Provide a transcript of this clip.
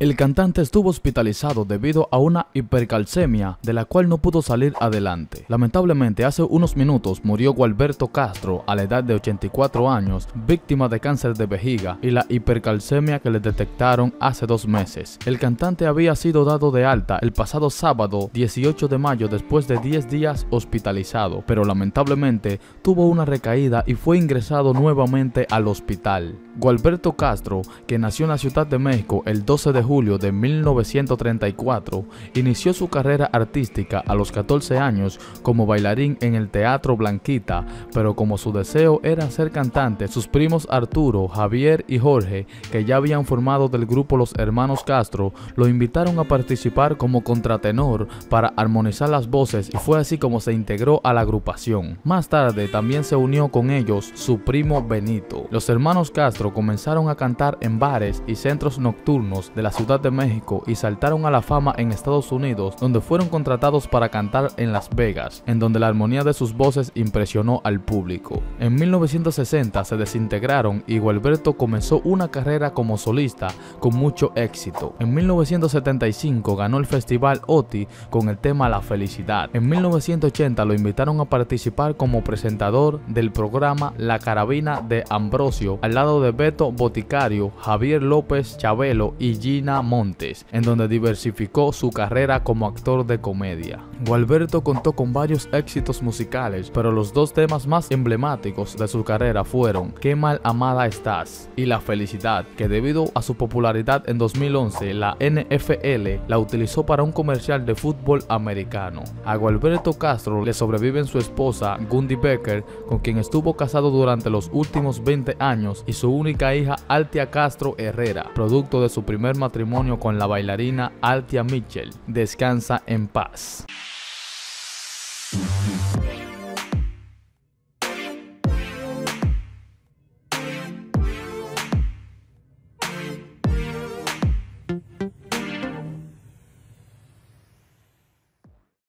El cantante estuvo hospitalizado debido a una hipercalcemia de la cual no pudo salir adelante. Lamentablemente, hace unos minutos murió Gualberto Castro a la edad de 84 años, víctima de cáncer de vejiga y la hipercalcemia que le detectaron hace dos meses. El cantante había sido dado de alta el pasado sábado 18 de mayo después de 10 días hospitalizado, pero lamentablemente tuvo una recaída y fue ingresado nuevamente al hospital. Gualberto Castro, que nació en la Ciudad de México el 12 de julio de 1934, inició su carrera artística a los 14 años como bailarín en el Teatro Blanquita, pero como su deseo era ser cantante, sus primos Arturo, Javier y Jorge, que ya habían formado del grupo Los Hermanos Castro, lo invitaron a participar como contratenor para armonizar las voces y fue así como se integró a la agrupación. Más tarde también se unió con ellos su primo Benito. Los hermanos Castro comenzaron a cantar en bares y centros nocturnos de la Ciudad de México y saltaron a la fama en Estados Unidos, donde fueron contratados para cantar en Las Vegas, en donde la armonía de sus voces impresionó al público. En 1960 se desintegraron y Gualberto comenzó una carrera como solista con mucho éxito. En 1975 ganó el festival OTI con el tema La Felicidad. En 1980 lo invitaron a participar como presentador del programa La Carabina de Ambrosio al lado de Beto Boticario, Javier López Chabelo y Gina Montes, en donde diversificó su carrera como actor de comedia. Gualberto contó con varios éxitos musicales, pero los dos temas más emblemáticos de su carrera fueron Qué mal amada estás y La felicidad, que debido a su popularidad en 2011, la NFL la utilizó para un comercial de fútbol americano. A Gualberto Castro le sobreviven su esposa Gundy Becker, con quien estuvo casado durante los últimos 20 años, y su única hija Altia Castro Herrera, producto de su primer con la bailarina Altia Mitchell. Descansa en paz.